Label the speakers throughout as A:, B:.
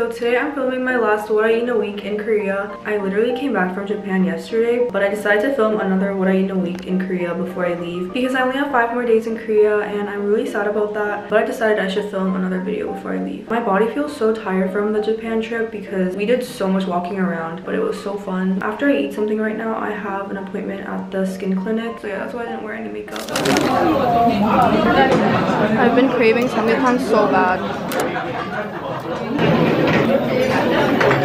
A: So today I'm filming my last What I Eat in a Week in Korea. I literally came back from Japan yesterday, but I decided to film another What I Eat in a Week in Korea before I leave because I only have 5 more days in Korea and I'm really sad about that, but I decided I should film another video before I leave. My body feels so tired from the Japan trip because we did so much walking around, but it was so fun. After I eat something right now, I have an appointment at the skin clinic, so yeah, that's why I didn't wear any makeup. I've been craving samgyupang so bad.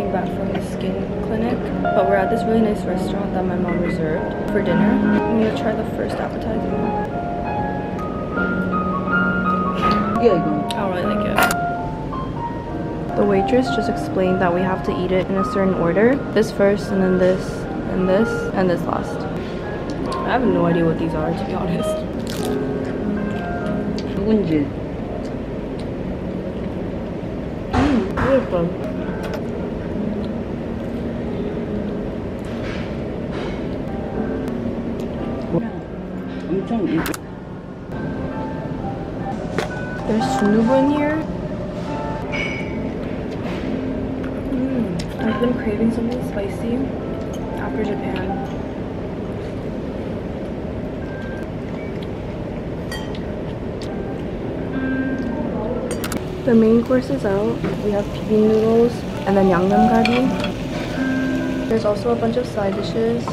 A: came back from the skin clinic, but we're at this really nice restaurant that my mom reserved for dinner. I'm gonna try the first appetizer.
B: Yeah, oh,
A: I don't really like it. The waitress just explained that we have to eat it in a certain order. This first, and then this, and this, and this last. I have no idea what these are, to be honest.
B: Mm, beautiful.
A: There's There's snubun here. Mm, I've been craving something spicy after Japan. The main course is out. We have beef noodles and then yangnam curry. There's also a bunch of side dishes.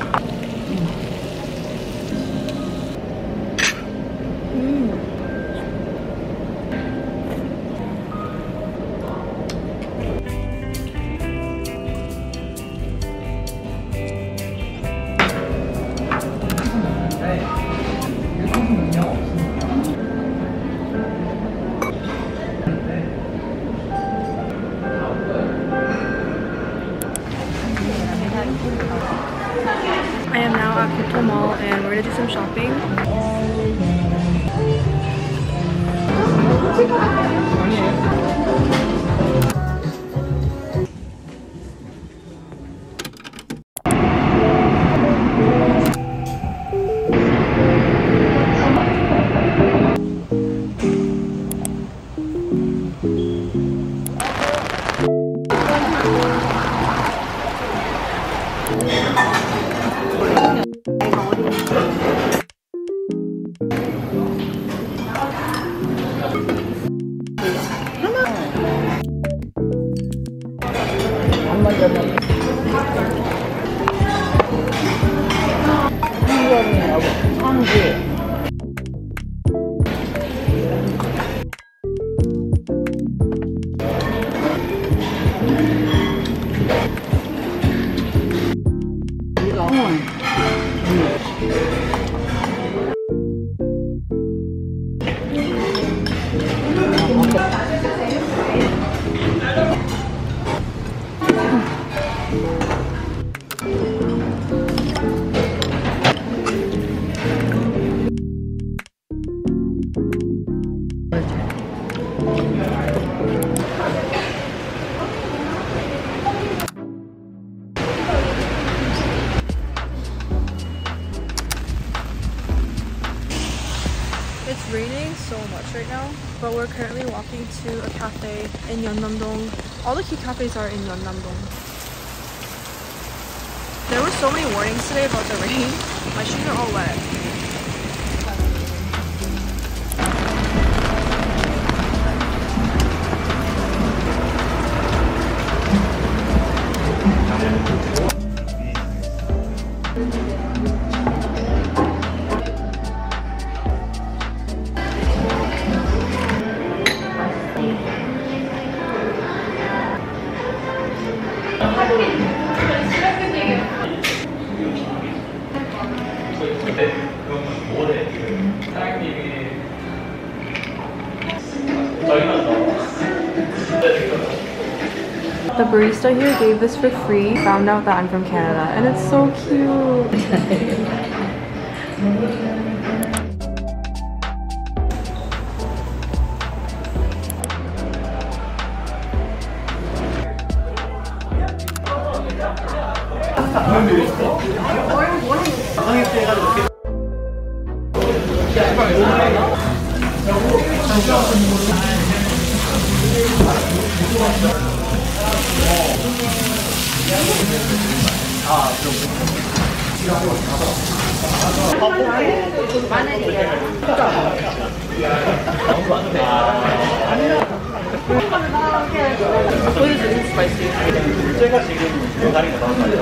A: Cafes are in Yeonnam-dong. There were so many warnings today about the rain. My shoes are all wet. Barista here gave this for free. Found out that I'm from Canada and it's so cute.
C: 보여주는 스파이스. 둘째가 지금 요다리가 나왔어요.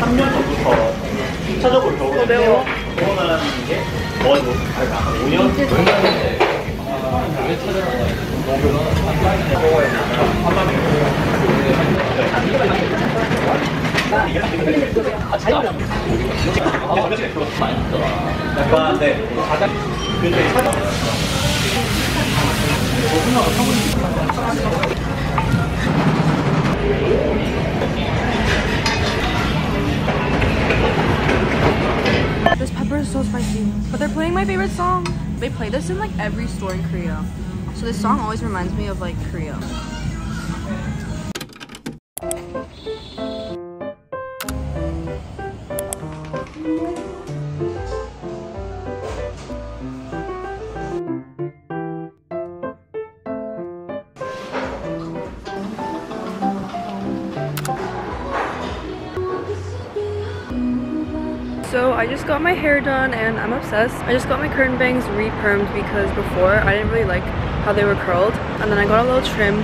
C: 3년 전부터 2차적으로 겨울에 매워. 코로나라는 게 거의 5년? 5년 너무 약간 네 가장 근데 찾아
A: This pepper is so spicy. But they're playing my favorite song. They play this in like every store in Korea. So this song always reminds me of like Korea. I just got my hair done and I'm obsessed. I just got my curtain bangs re-permed because before I didn't really like how they were curled. And then I got a little trim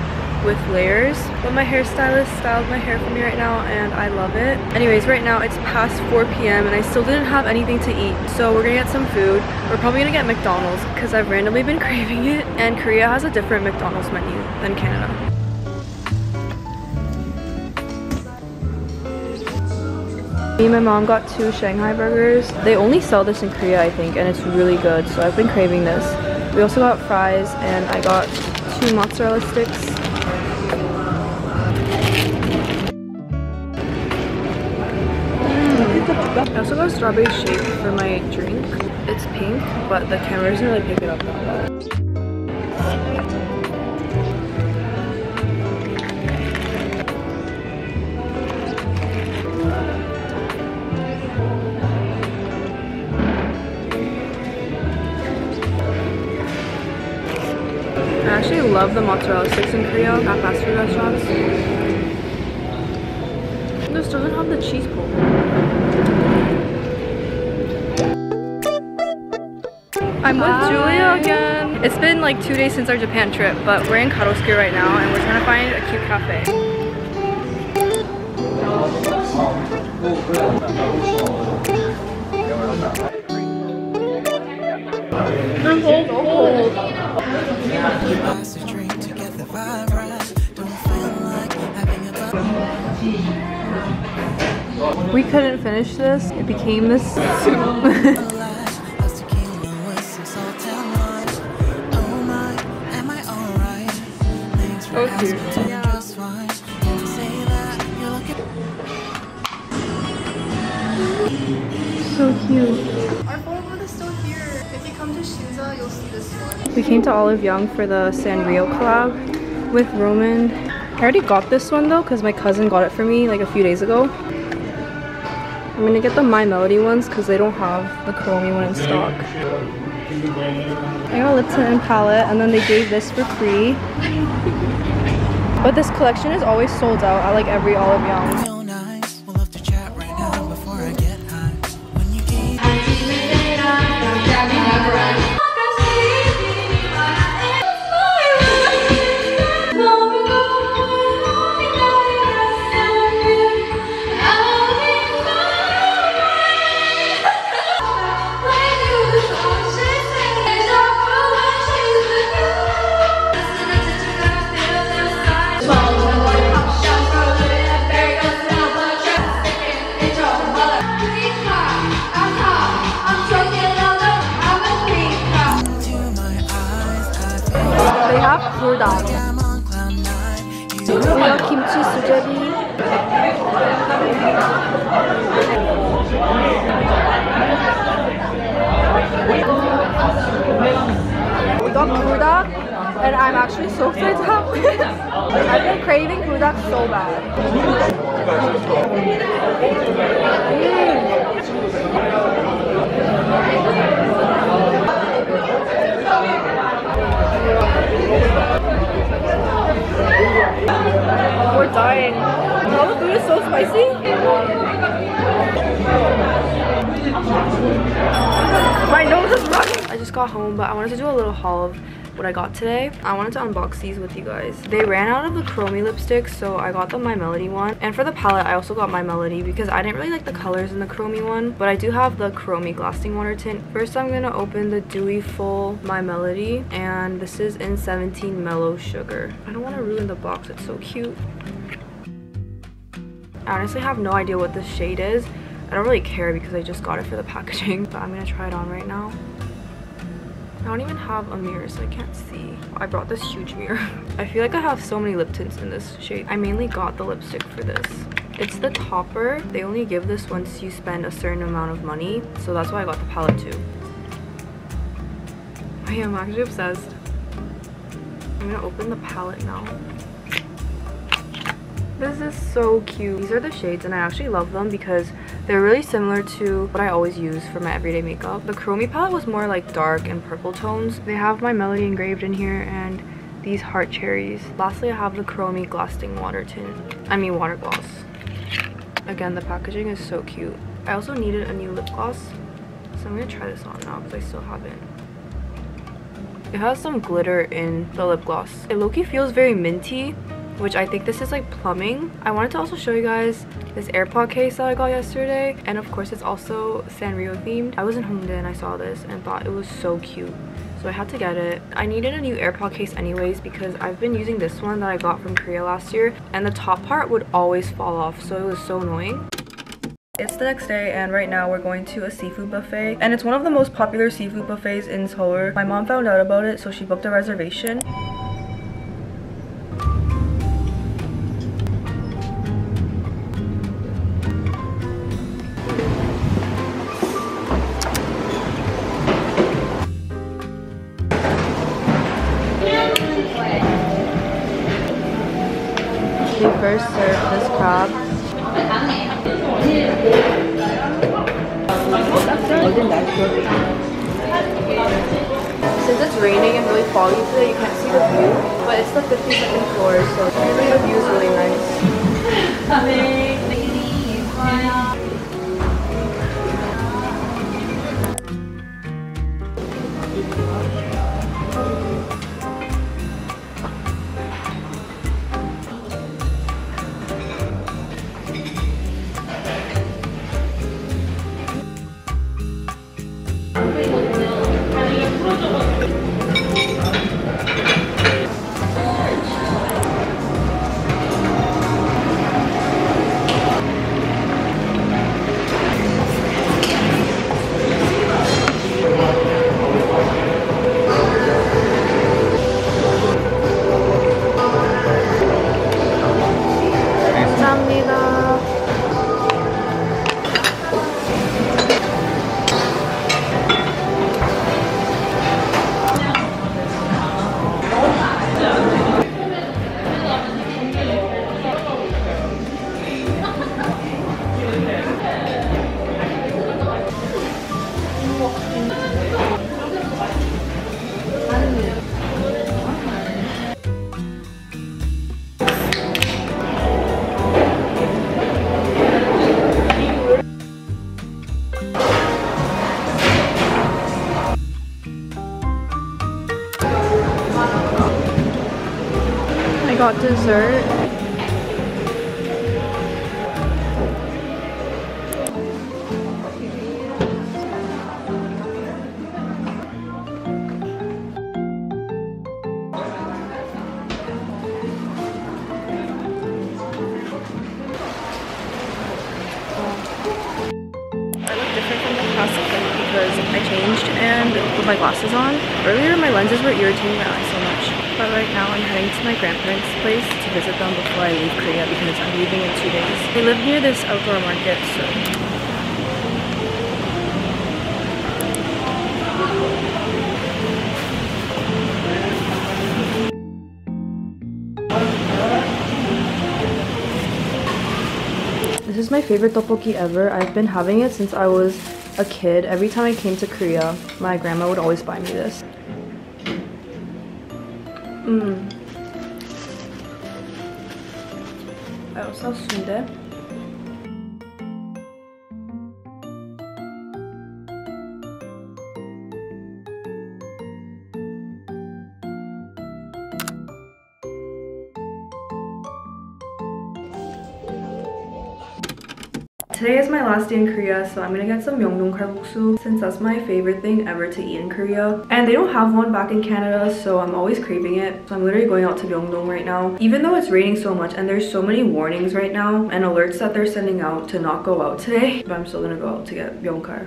A: with layers. But my hairstylist styled my hair for me right now and I love it. Anyways, right now it's past 4 p.m. and I still didn't have anything to eat. So we're gonna get some food. We're probably gonna get McDonald's because I've randomly been craving it. And Korea has a different McDonald's menu than Canada. Me and my mom got two Shanghai burgers. They only sell this in Korea, I think, and it's really good. So I've been craving this. We also got fries, and I got two mozzarella sticks. I also got a strawberry shake for my drink. It's pink, but the camera doesn't really pick it up love the mozzarella sticks in Korea at fast food restaurants. This doesn't have the cheese pull. I'm with Julia again. It's been like two days since our Japan trip, but we're in Garosu-gil right now and we're trying to find a cute cafe. I'm so cold. We couldn't finish this. It became this soup.
D: Oh,
E: glass. That's
A: We came to Olive Young for the Sanrio collab with rom&nd. I already got this one though because my cousin got it for me like a few days ago. I'm gonna get the My Melody ones because they don't have the Kuromi one in stock. I got a Lipton and palette and then they gave this for free. But this collection is always sold out at like every Olive Young.
D: 돌다. 드디어
A: 김치 수제비. We got buldak and I'm actually so fed up. I've been craving buldak so bad. Mm. Dying. Food is so spicy. My nose is running. I just got home, but I wanted to do a little haul of what I got today. I wanted to unbox these with you guys. They ran out of the Kuromi lipsticks, so I got the My Melody one. And for the palette, I also got My Melody because I didn't really like the colors in the Kuromi one, but I do have the Kuromi Lasting Water Tint. First, I'm gonna open the Dewy Full My Melody, and this is in 17 Mellow Sugar. I don't want to ruin the box, it's so cute. I honestly have no idea what this shade is. I don't really care because I just got it for the packaging, but I'm gonna try it on right now. I don't even have a mirror so I can't see. I brought this huge mirror. I feel like I have so many lip tints in this shade. I mainly got the lipstick for this. It's the topper. They only give this once you spend a certain amount of money, so that's why I got the palette too. I am actually obsessed. I'm gonna open the palette now. This is so cute. These are the shades and I actually love them because they're really similar to what I always use for my everyday makeup. The Kuromi palette was more like dark and purple tones. They have my Melody engraved in here and these heart cherries. Lastly, I have the Kuromi Glasting Water Tint. I mean water gloss. Again, the packaging is so cute. I also needed a new lip gloss. So I'm gonna try this on now because I still haven't. It has some glitter in the lip gloss. It low-key feels very minty, which I think this is like plumbing. I wanted to also show you guys this AirPod case that I got yesterday. And of course, it's also Sanrio themed. I was in Hongdae and I saw this and thought it was so cute. So I had to get it. I needed a new AirPod case anyways because I've been using this one that I got from Korea last year. And the top part would always fall off. So it was so annoying. It's the next day and right now we're going to a seafood buffet and it's one of the most popular seafood buffets in Seoul. My mom found out about it so she booked a reservation. first serve this crab. Since it's raining and really foggy today, you can't see the view, but it's the 52nd floor, so the view is really nice. Earlier my lenses were irritating my eyes so much. But right now I'm heading to my grandparents' place to visit them before I leave Korea because I'm leaving in two days. They live near this outdoor market, so This is my favorite tteokbokki ever. I've been having it since I was a kid. Every time I came to Korea, my grandma would always buy me this. Mmm. Oh, so sundae. Today is my last day in Korea, so I'm gonna get some Myeongdong kalguksu since that's my favorite thing ever to eat in Korea. And they don't have one back in Canada, so I'm always craving it. So I'm literally going out to Myeongdong right now. Even though it's raining so much and there's so many warnings right now and alerts that they're sending out to not go out today, but I'm still gonna go out to get Myeongkar.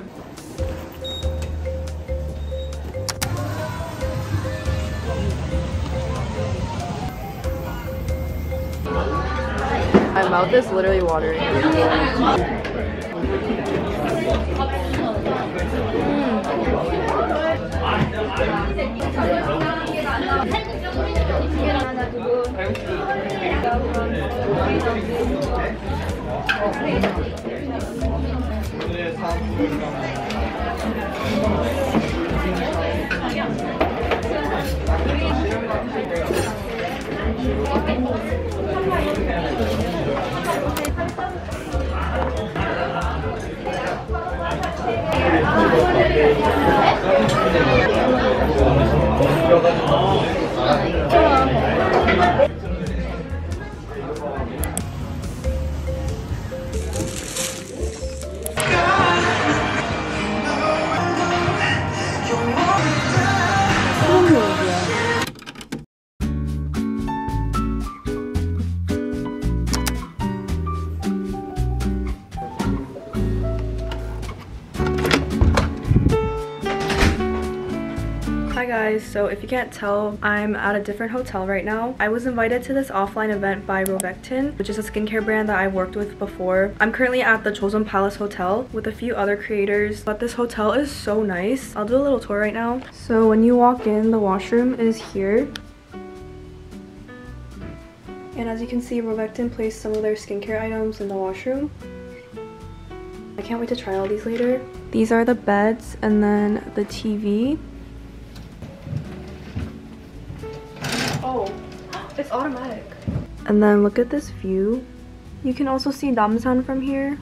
A: My mouth is literally watering. Mm. 네? Hi guys, so if you can't tell, I'm at a different hotel right now. I was invited to this offline event by Rovectin, which is a skincare brand that I've worked with before. I'm currently at the Chosun Palace Hotel with a few other creators, but this hotel is so nice. I'll do a little tour right now. So when you walk in, the washroom is here. And as you can see, Rovectin placed some of their skincare items in the washroom. I can't wait to try all these later. These are the beds and then the TV. Oh, it's automatic. And then look at this view. You can also see Namsan from here.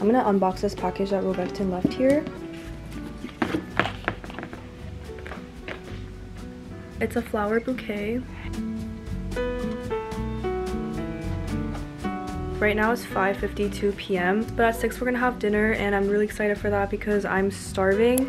A: I'm gonna unbox this package that Rovectin left here. It's a flower bouquet. Right now it's 5.52 p.m. But at 6 we're gonna have dinner and I'm really excited for that because I'm starving.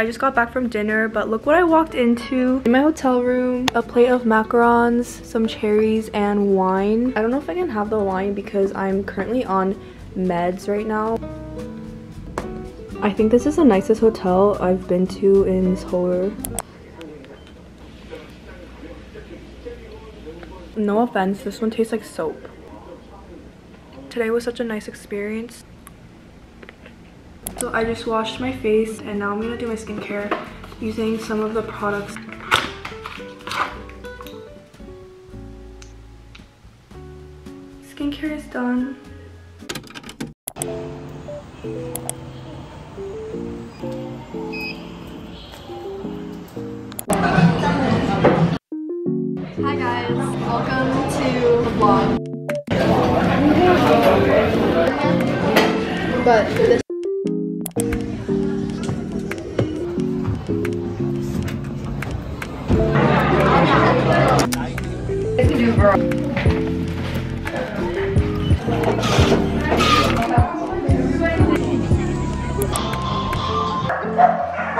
A: I just got back from dinner, but look what I walked into. In my hotel room, a plate of macarons, some cherries, and wine. I don't know if I can have the wine because I'm currently on meds right now. I think this is the nicest hotel I've been to in Seoul. No offense, this one tastes like soap. Today was such a nice experience. So I just washed my face and now I'm gonna do my skincare using some of the products. Skincare is done. Oh,